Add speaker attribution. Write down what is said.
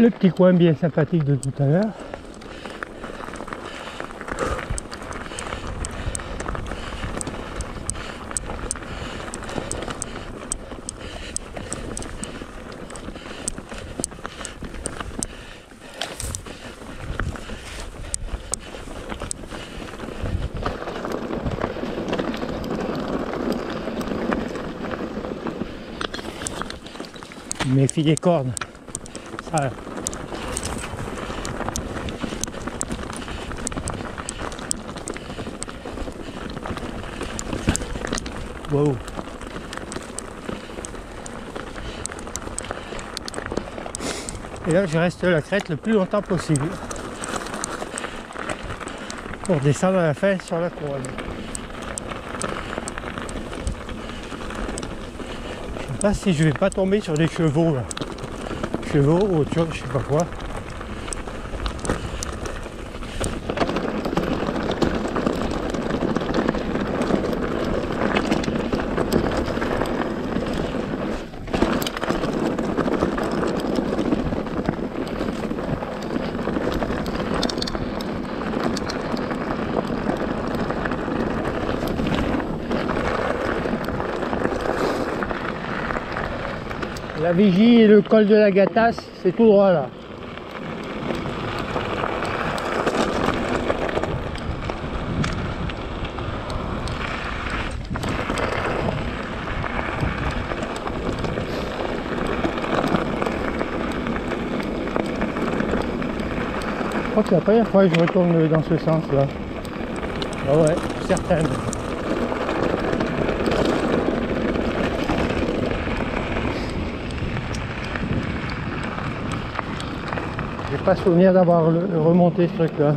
Speaker 1: le petit coin bien sympathique de tout à l'heure. Méfie des cornes. Et là, je reste la crête le plus longtemps possible pour descendre à la fin sur la couronne. Je sais pas si je vais pas tomber sur des chevaux. Chevaux ou autre chose, je sais pas quoi. La vigie et le col de la Gatasse, c'est tout droit là. Je crois que c'est la première fois que je retourne dans ce sens là. Ah ouais, certaine. J'ai pas souvenir d'avoir remonté ce truc là.